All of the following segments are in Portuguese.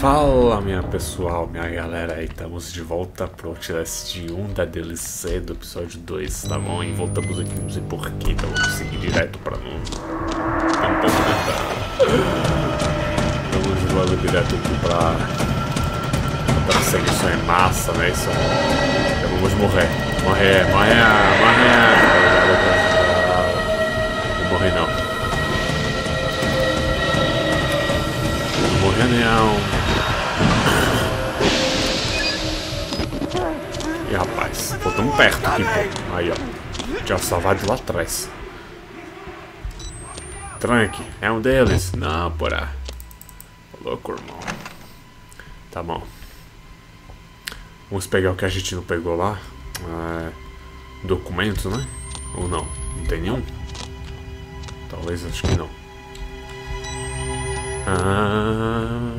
Fala minha pessoal, minha galera estamos de volta pro Outlast 1 da DLC do episódio 2, tá bom? E voltamos aqui, não sei porquê, então vamos seguir direto pra não... Vamos logo direto aqui pra... pra perseguição em massa, né? Isso... Então vamos morrer, morrer, morrer, morrer! Não morrer não. Não morrer não. E rapaz, pô, tamo perto aqui, pô. Aí, ó. Tinha salvado lá atrás. Tranque, é um deles? Não, porra. Louco, irmão. Tá bom. Vamos pegar o que a gente não pegou lá. É, documento, né? Ou não? Não tem nenhum? Talvez, acho que não. Ah,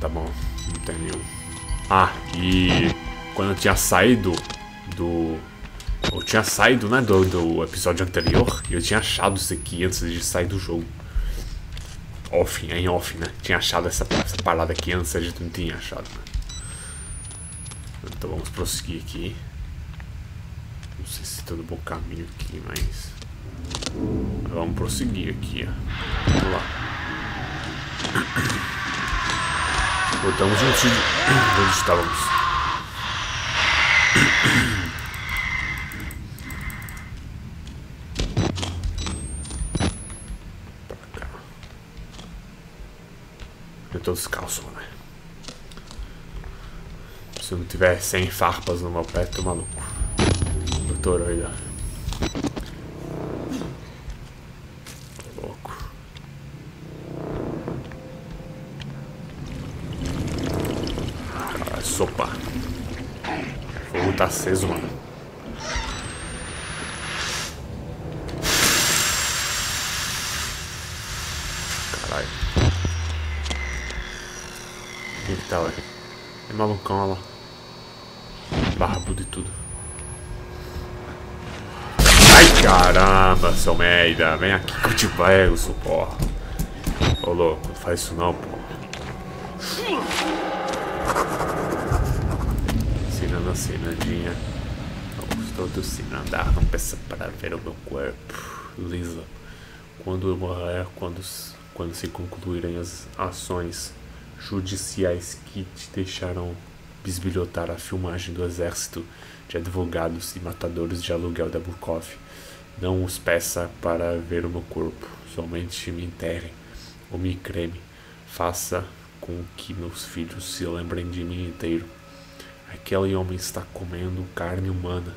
tá bom, não tem nenhum. Ah, e quando eu tinha saído do. Eu tinha saído, né, do, do episódio anterior, e eu tinha achado isso aqui antes de sair do jogo. Off, em off, né? Tinha achado essa, essa parada aqui antes, a gente não tinha achado, né? Então vamos prosseguir aqui. Não sei se no bom caminho aqui, mas. Vamos prosseguir aqui, ó. Vamos lá. Voltamos juntos de onde estávamos. Eu tô descalço, né? Se eu não tiver 100 farpas no meu pé, tô maluco. Doutor, olha. sopa. O fogo tá aceso, mano. Caralho. Quem que tá, ué? É malucão, olha lá. Barbudo e tudo. Ai, caramba, seu merda. Vem aqui que eu te pego, porra. Ô, louco, não faz isso não, porra. Sinando sinadinha. Vamos todos se andar, não peça para ver o meu corpo. Lisa. Quando eu morrer, quando, quando se concluírem as ações judiciais que te deixaram bisbilhotar a filmagem do exército de advogados e matadores de aluguel da Bukov, não os peça para ver o meu corpo, somente me enterrem ou me creme. Faça com que meus filhos se lembrem de mim inteiro. Aquele homem está comendo carne humana.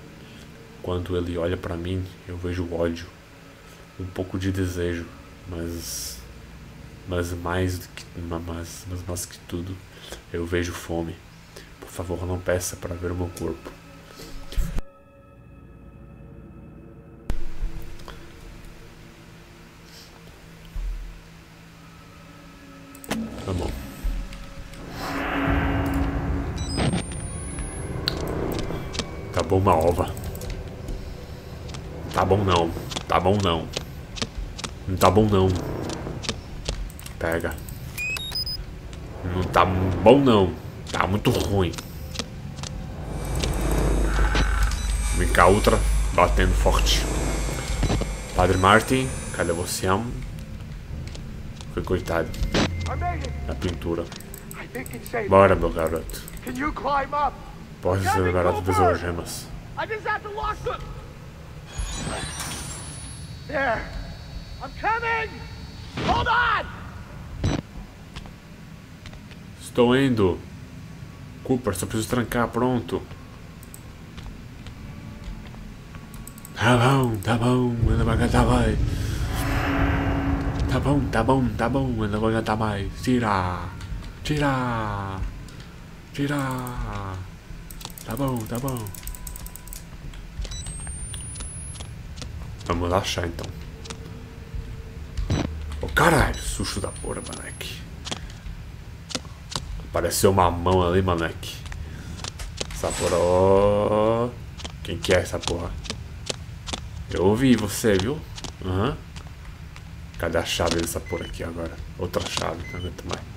Quando ele olha para mim, eu vejo ódio, um pouco de desejo, mas mas mais do que mas, mas mais que tudo, eu vejo fome. Por favor, não peça para ver o meu corpo. Bom uma ova. Tá bom não. Tá bom não. Não tá bom não. Pega. Não tá bom não. Tá muito ruim. Mica Ultra batendo forte. Padre Martin, cadê você? Foi coitado. Na pintura. Bora, meu garoto. Pode ser liberado das algemas. I just have to lock them. There. I'm coming. Hold on. Estou indo. Cooper, só preciso trancar, pronto. Tá bom, tá bom, eu não vou aguentar mais. Tá bom, tá bom, tá bom, eu não vou aguentar mais. Tira! Tira! Tira! Tá bom, tá bom. Vamos achar então. Ô oh, caralho, susto da porra, moleque. Apareceu uma mão ali, moleque. Essa porra. Quem que é essa porra? Eu ouvi você, viu? Aham. Uhum. Cadê a chave dessa porra aqui agora? Outra chave, não aguento mais.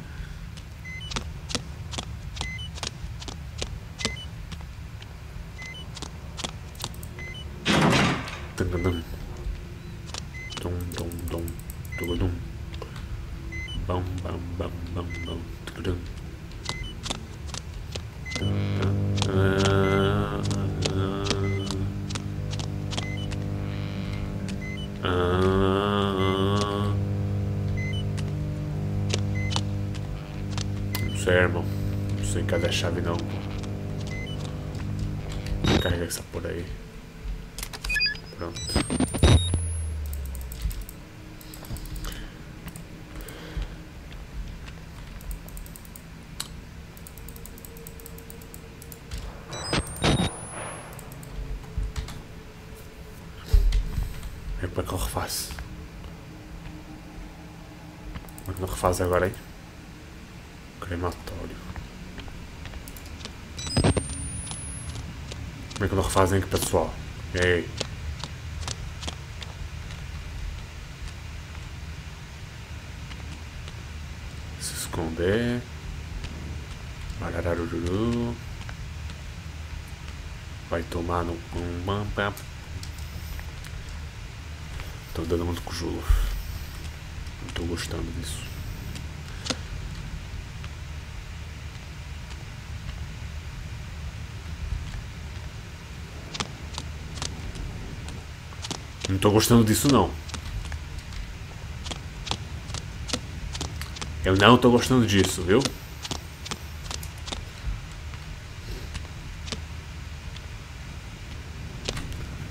Dum dum dum dum dum dum dum bam bam bam bam bam dum Ah. Não sei, irmão. Não sei cadê a chave não. Vou carregar essa por aí. Pronto. É que eu refaço? É que não refaz agora, hein? Crematório. Como é que não refazem aqui, pessoal? Ei. Se esconder. Barararuru. Vai tomar no. um Tô dando muito com o Julo. Não tô gostando disso. Não tô gostando disso não. Eu não tô gostando disso, viu?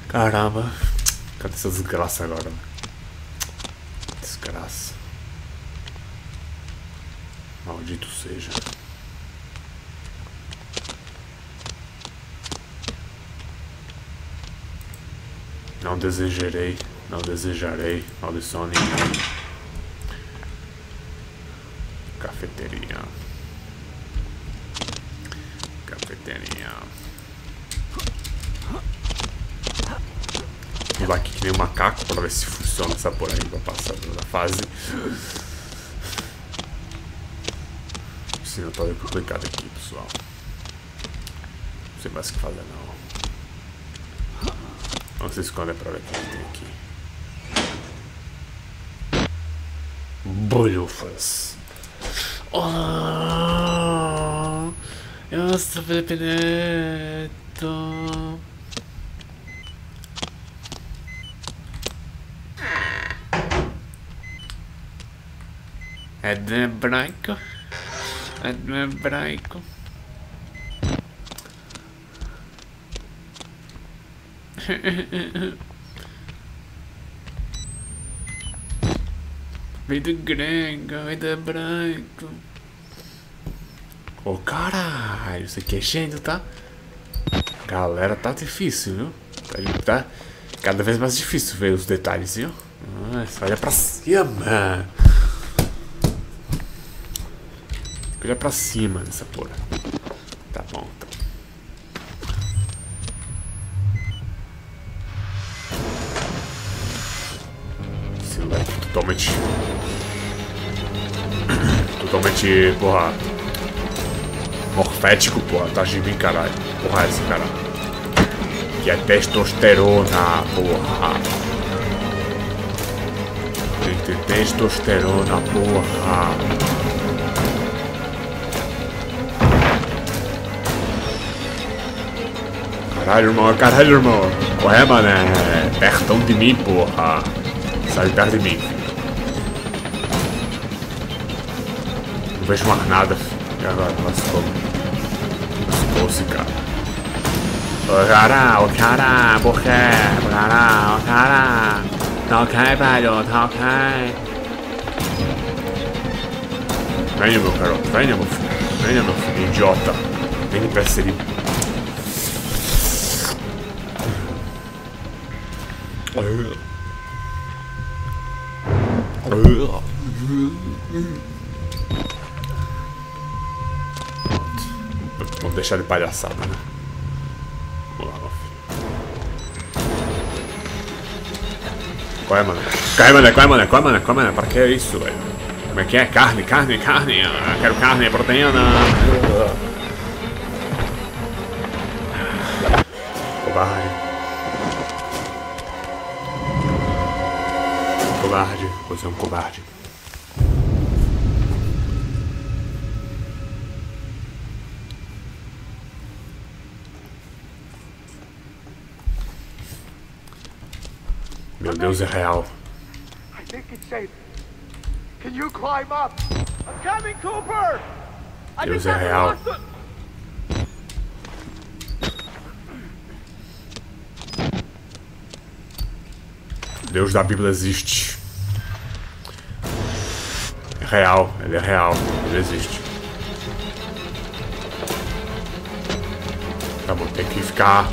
Caramba. Cadê essa desgraça agora? Desgraça. Maldito seja. Não desejarei, não desejarei maldição nenhuma. Cafeteria. Cafeteria. Pular aqui que nem um macaco pra ver se funciona essa porra aí pra passar da fase. Senão tá meio complicado aqui, pessoal. Não sei mais o que fazer não. Vamos se esconder pra ver o que tem aqui. Bolhufas. Oh, eu estou Felipe Neto. É de hebraico. Vem do grego, vem do hebraico. Ô oh, caralho, isso aqui é cheio, tá? Galera, tá difícil, viu? Tá, tá cada vez mais difícil ver os detalhes, viu? Nossa, olha pra cima! Olha pra cima nessa porra. Tá bom, então. Silete totalmente. Totalmente, porra. Morfético, porra. Tá de mim, caralho. Porra, é esse cara. Que é testosterona, porra. Tem que ter testosterona, porra. Caralho, irmão, caralho, irmão. Corre, mané. Pertão de mim, porra. Sai perto de mim. Não vejo mais nada. E agora? Lascou. Lascou-se, cara. Ô, cara, ô, cara, por quê? Cara, ô, cara. Tá ok, velho, tá ok. Venha, meu garoto, venha, meu filho. Venha, meu filho, idiota. Venha perseguir. Vamos deixar de palhaçada, né? Vamos lá. Qual é, mano? Qual é, mano? Qual é, mano? Qual é, mano? Qual é, mano? Pra que é isso, velho? Como é que é? Carne, carne, carne. Ah, quero carne, proteína. Você é um covarde. Meu Deus, é real. I think it's safe. Can you climb up? I'm coming, Cooper! Deus é real. Deus da Bíblia existe. Real, ele é real, ele existe. Tá bom, tem que ficar.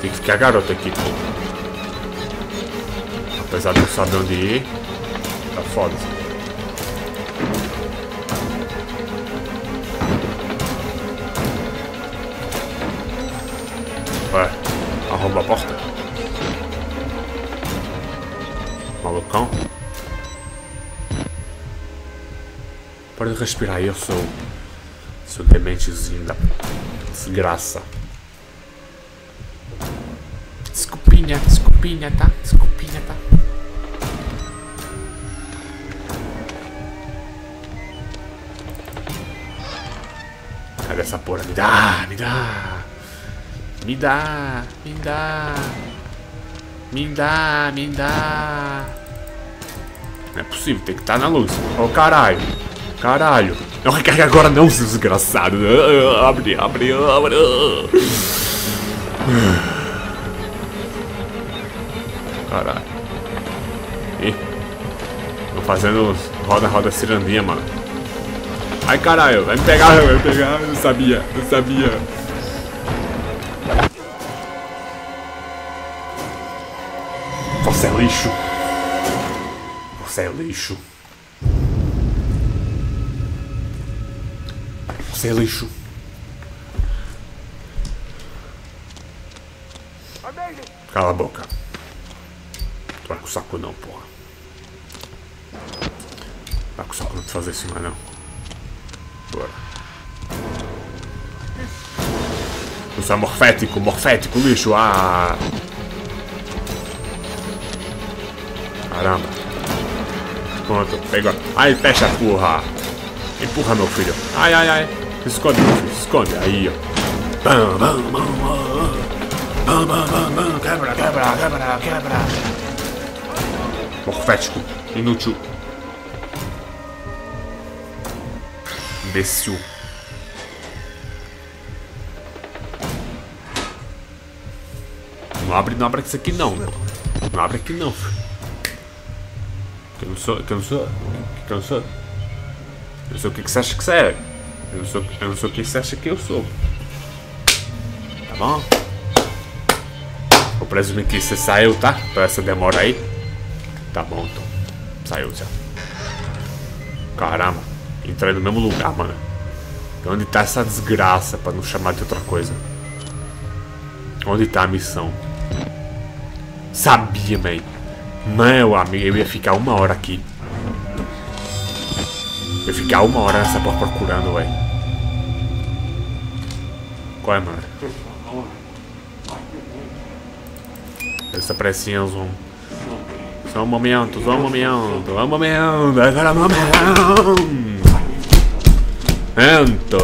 Tem que ficar garoto aqui, pô. Apesar de não saber onde ir. Tá foda. Ué, arromba a porta. Malucão. Pode respirar aí, eu sou. Sou dementezinho da desgraça. Desculpinha, desculpinha, tá? Desculpinha, tá? Cadê essa porra? Me dá, me dá. Me dá, me dá. Me dá, me dá. Não é possível, tem que estar na luz. Ô caralho. Caralho. Não recarga agora não, seu desgraçado. Ah, Abre, abre, abre. Caralho. Ih. Tô fazendo roda, roda cirandinha, mano. Ai caralho, vai me pegar, vai me pegar. Eu sabia, eu sabia. Você é lixo. Você é lixo. Você é lixo. Cala a boca. Tu vai com o saco não, porra. Vai com o saco não te fazer isso mais não. Bora. Você é morfético, morfético, lixo. Ah. Caramba. Pronto, pegou. Ai, fecha porra. Empurra, meu filho. Ai, ai, ai. Se esconde. Se esconde. Aí, ó. Bam, bam, bam, bam. Bam. Quebra, quebra, quebra, quebra. Morfético. Inútil. Imbecil. Não abre, não abre isso aqui não. Não abre aqui não. Que eu não sou. Que eu não sou. Que eu não sou. Eu não o que que você acha que você é. Eu não sou, eu não sou o que você acha que eu sou. Tá bom? Vou presumir que você saiu, tá? Pra essa demora aí. Tá bom, então. Saiu já. Caramba. Entrei no mesmo lugar, mano. Onde tá essa desgraça pra não chamar de outra coisa? Onde tá a missão? Sabia, man. Meu amigo, eu ia ficar uma hora aqui. Eu ia ficar uma hora nessa porra procurando, velho. É, mano? Essa pressinha, zoom. Só um momento, só um momento, só um momento, agora um momento. Momento.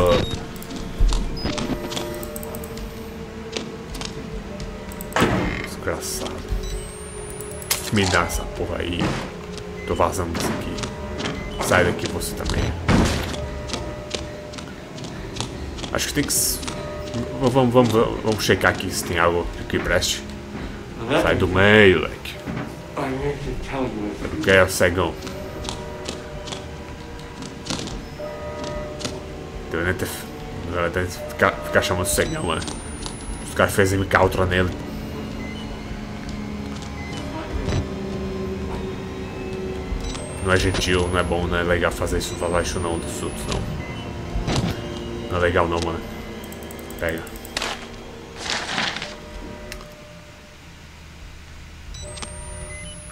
Desgraçado. Me dá essa porra aí. Tô vazando disso aqui. Sai daqui você também. Acho que tem que. Vamos, vamos, vamos checar aqui se tem algo que preste. Sai do meio, leque. Não quer cegão. Deu nem ter. Que ficar, ficar chamando cegão, mano. Os caras fez MK Ultra nele. Não é gentil, não é bom, não é legal fazer isso, falar isso não dos outros, não. Não é legal não, mano. Pega.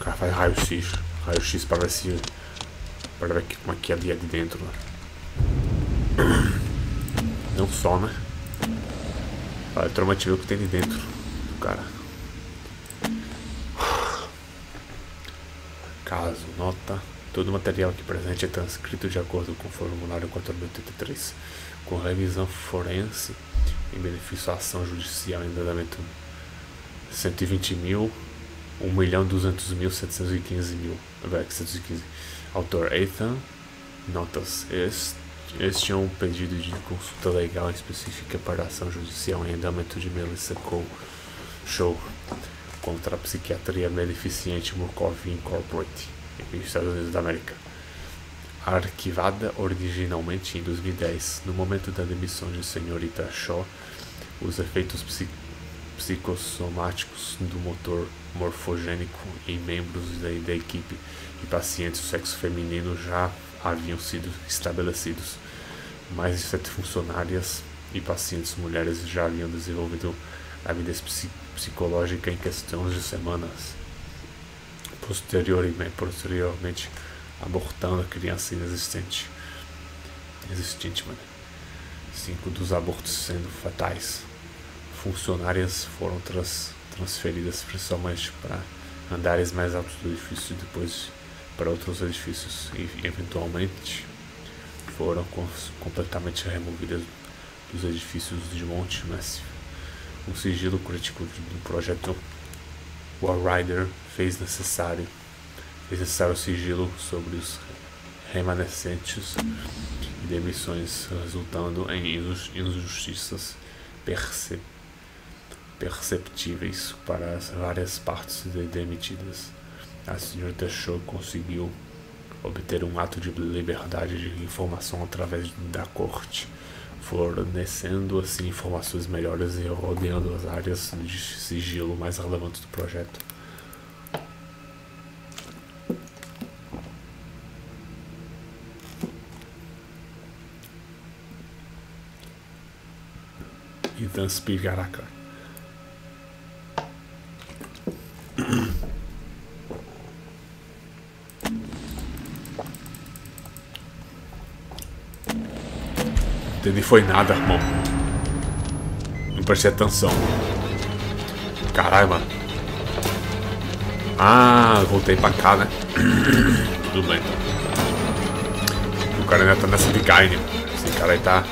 cara faz raio-x. Raio-x para ver se. Para ver como é que é de dentro. Né? Não só, né? A eletromativa que tem de dentro do cara. Caso, nota. Todo o material aqui presente é transcrito de acordo com o formulário 483, com revisão forense em benefício à ação judicial em andamento 120 mil, 1 milhão 200 mil 715 mil, 715. Autor Ethan, notas. Este, este é um pedido de consulta legal específica para a ação judicial em andamento de Melissa Cole Show contra a psiquiatria beneficente Murkov Incorporated, Estados Unidos da América. Arquivada originalmente em 2010, no momento da demissão de Senhorita Shaw, os efeitos psiquiátricos psicossomáticos do motor morfogênico em membros da, da equipe e pacientes do sexo feminino já haviam sido estabelecidos. Mais de sete funcionárias e pacientes mulheres já haviam desenvolvido gravidez psicológica em questões de semanas. Posteriormente, posteriormente abortando a criança inexistente. Existente, mano. Cinco dos abortos sendo fatais funcionárias foram trans, transferidas principalmente para andares mais altos do edifício e depois para outros edifícios e eventualmente foram completamente removidas dos edifícios de Monte Massive. Um sigilo crítico do projeto Rider fez necessário necessário sigilo sobre os remanescentes demissões, resultando em injustiças perceptíveis perceptíveis para as várias partes de demitidas. A senhorita Shaw conseguiu obter um ato de liberdade de informação através da corte, fornecendo assim informações melhores e rodeando as áreas de sigilo mais relevantes do projeto. Então, Spigaraca. Entendi foi nada, irmão. Não prestei atenção. Caralho, mano. Ah, voltei pra cá, né? Tudo bem. O cara ainda tá nessa de Gaine. Esse cara aí tá...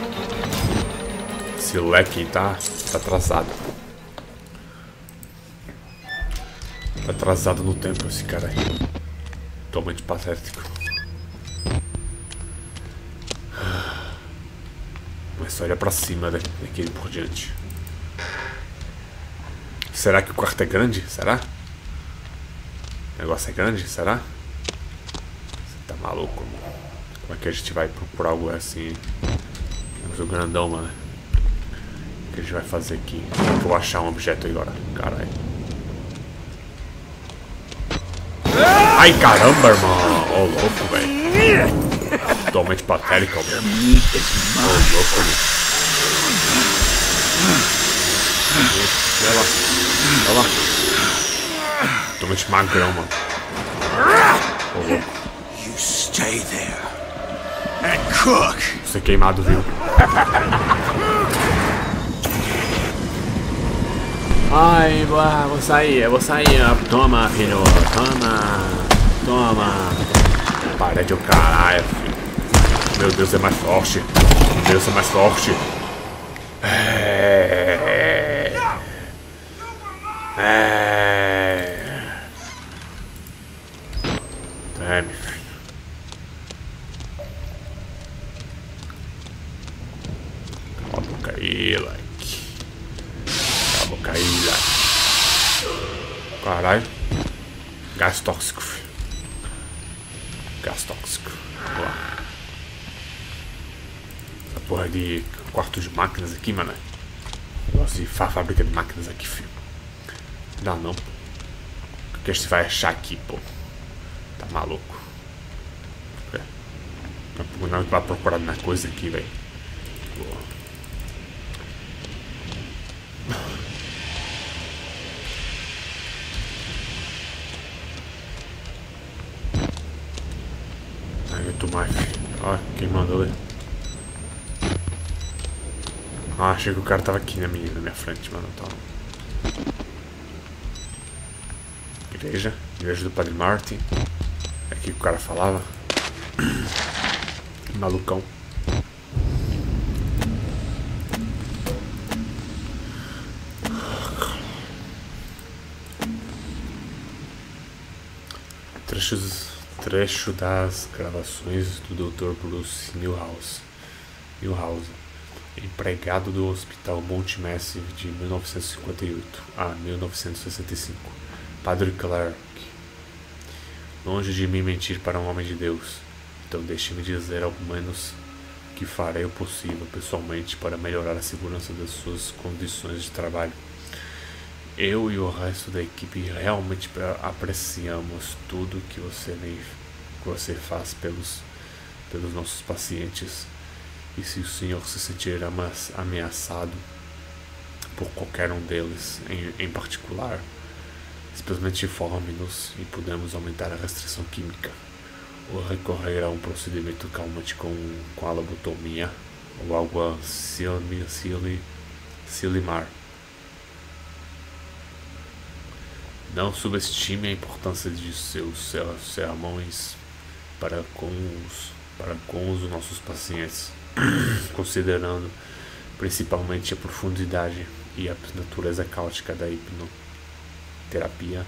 Esse leque tá, tá atrasado. Tá atrasado no tempo esse cara aí. Totalmente patético. Mas só olha pra cima daquele por diante. Será que o quarto é grande? Será? O negócio é grande? Será? Você tá maluco, mano? Como é que a gente vai procurar algo assim? o grandão, mano. O que a gente vai fazer aqui? Vou achar um objeto agora. Caralho. Ai, caramba, irmão. Ô, oh, louco, velho. Totalmente patético, velho. Ô, oh, louco, velho. Olha lá. Olha lá. Totalmente magrão, mano. Ô, oh, louco. You stay there. And cook. Você é queimado, viu? Ai, boa, vou sair, eu vou sair. Toma, filho, toma. Toma. Para de o caralho, filho. Meu Deus é mais forte. Meu Deus é mais forte. É. É. É, meu filho. Cala a boca aí, like. Cair lá. Caralho. Gás tóxico, filho. Gás tóxico. Vamos lá. Essa porra de quarto de máquinas aqui, mano. Negócio de fábrica de máquinas aqui, filho. Não dá não. O que a gente vai achar aqui, pô? Tá maluco. É. Não vai procurar na coisa aqui, velho. Ah, achei que o cara tava aqui na minha, na minha frente, mano. Então... Igreja. Igreja do Padre Martin. É aqui que o cara falava. Malucão. Trechos, trecho das gravações do Dr. Bruce Newhouse, Newhouse, empregado do Hospital Monte Massive de 1958 a 1965. Padre Clark. Longe de mim mentir para um homem de Deus, então deixe-me dizer ao menos que farei o possível pessoalmente para melhorar a segurança das suas condições de trabalho. Eu e o resto da equipe realmente apreciamos tudo que você, que você faz pelos, pelos nossos pacientes. E se o senhor se sentir ameaçado por qualquer um deles em, em particular, simplesmente informe-nos e podemos aumentar a restrição química ou recorrer a um procedimento calmante com, com a lobotomia ou algo silimar. Não subestime a importância de seus sermões para com os, para com os nossos pacientes, considerando principalmente a profundidade e a natureza caótica da hipnoterapia.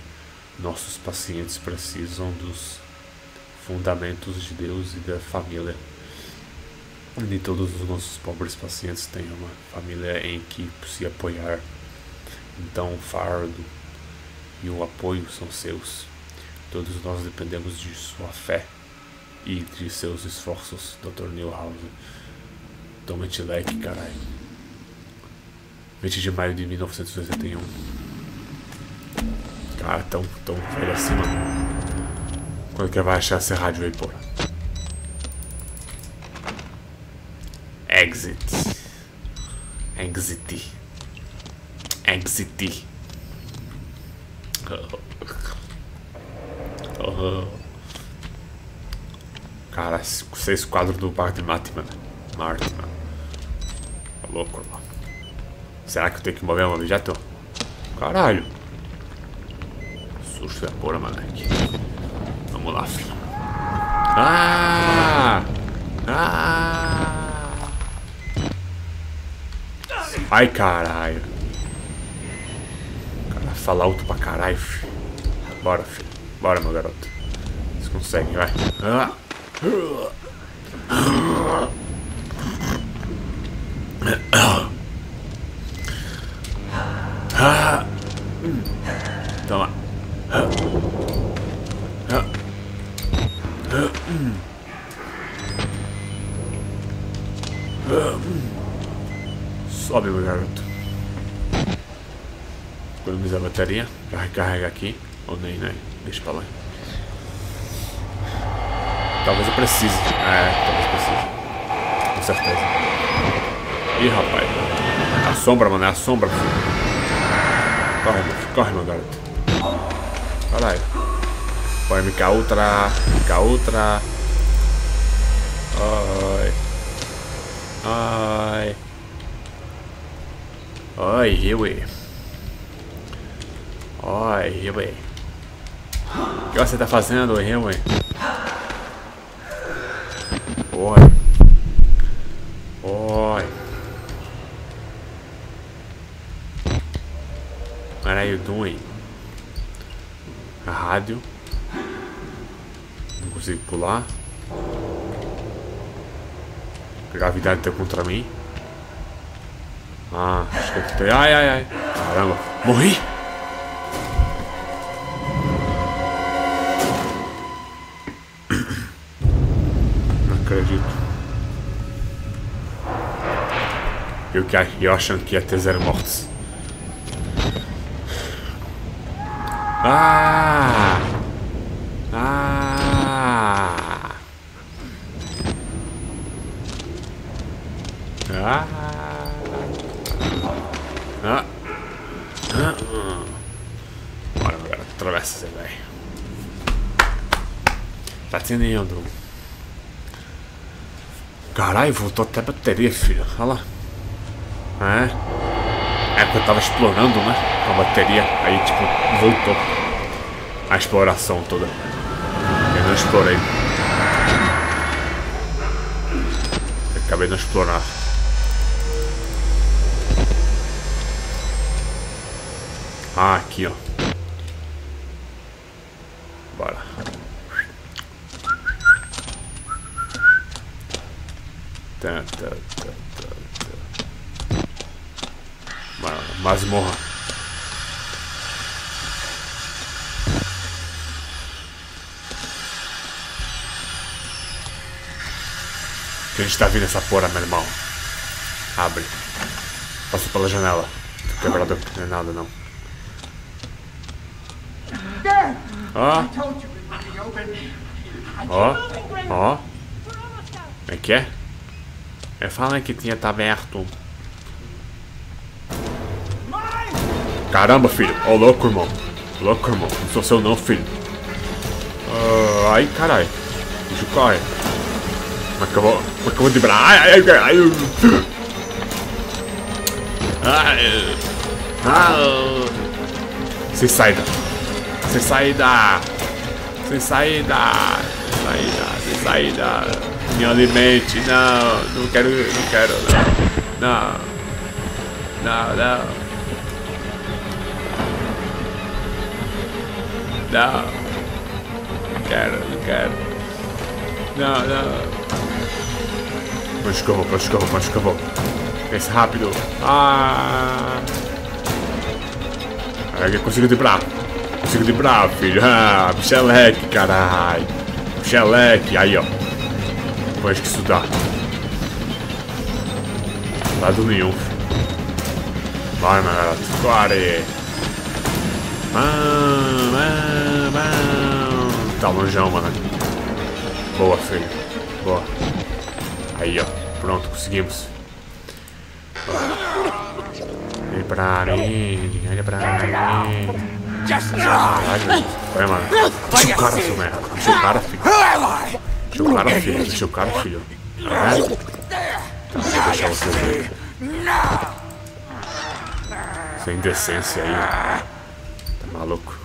Nossos pacientes precisam dos fundamentos de Deus e da família. Nem todos os nossos pobres pacientes têm uma família em que se apoiar. Então, o fardo e o apoio são seus. Todos nós dependemos de sua fé e de seus esforços, Dr. Newhouse. Toma leque, caralho. 20 de maio de 1961. Cara, tão, tão velho assim, mano. Quando que vai achar essa rádio aí, porra? Exit. Exit. Exit. Oh. Cara, seis quadros do Parque de Mate, mano. Marte, mano. Tá louco. Será que eu tenho que mover um objeto? Caralho. Susto da porra, moleque. Vamos lá, filho. Ah! Ah! Ai, caralho. Cara, fala alto pra caralho, filho. Bora, filho. Bora, meu garoto. Vocês conseguem, vai. Ah! Toma. Sobe, meu garoto. Economizar a bateria. Já recarrega aqui. Ou nem, né? Deixa pra lá. Talvez eu precise. É, talvez precise. Com certeza. Ih, rapaz. A sombra, mano. É a sombra, filho. Corre, meu, corre, meu garoto. Caralho. Põe MK Ultra. MK Ultra. Ai. Ai. Oi, Huey. Oi, Huey. O que você tá fazendo, Huey? Oi. Oi. What are you doing? Rádio. Não consigo pular. A gravidade tá contra mim. Ah, acho que eu tenho. Ai, ai, ai. Caramba. Morri! Não acredito. Eu, que, eu achando que ia ter zero mortes. Ah! Ah! Ah! Ah! Bora, galera. Atravessa esse velho. Tá atendendo. Caralho, voltou até a bateria, filho. Olha lá. É. É porque eu tava explorando, né? A bateria. Aí, tipo, voltou. A exploração toda. Eu não explorei. Acabei não explorar. Ah, aqui, ó. Bora. Tá, tá, tá, tá. Que a gente tá vindo essa porra, meu irmão. Abre. Passa pela janela. Quebrador. Não é nada, não. Ó, ó, ó. Como é que é? É falando que tinha tá aberto. Caramba, filho. Ô, louco, irmão. Louco, irmão. Não sou seu não, filho. Ah, ai, caralho. Bicho corre. Como é que eu vou... Como é que eu vou driblar? Ai, ai, ai, ai. Ai. Ah. Sem saída. Sem saída. Sem saída. Sem saída. Sem saída. Me alimente. Não. Não quero. Não quero. Não. Não. Não. Não. Não. Não quero. Não quero. Não. Não. Onde que eu vou? Onde que eu vou? Pense rápido. Ah. Eu consigo driblar. Consigo driblar, filho. Ah, bicheleque, caralho. Bicheleque. Aí, ó. Pode que estudar. Lado nenhum. Vai. Core. Ah, ah, ah. Tá longeão, mano. Boa, filho. Boa. Aí, ó. Pronto, conseguimos. Olha pra mim. Olha pra mim. Olha, mano. Deixa o cara, seu merda. Deixa o cara. Deixa o cara, filho. Deixa o cara, filho. É? Tá, vou deixar você ver. Sem decência aí. Tá maluco?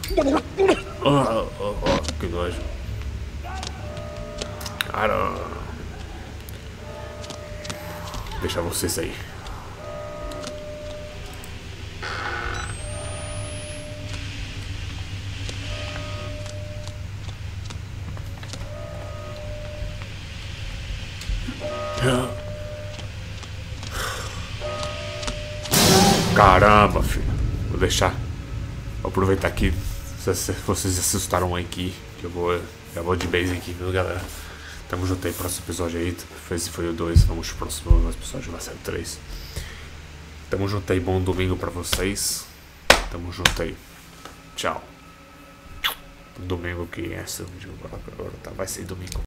Oh, oh, oh, que nojo. Cara. Deixa vocês aí. Caramba, filho. Vou deixar. Vou aproveitar que vocês assustaram aqui. Que eu vou. Já vou de base aqui, viu, galera? Tamo junto aí, próximo episódio aí. Esse foi o 2, vamos pro próximo episódio, vai ser o 3. Tamo junto aí, bom domingo pra vocês. Tamo junto aí. Tchau. Domingo que é esse vídeo agora, tá, vai ser domingo.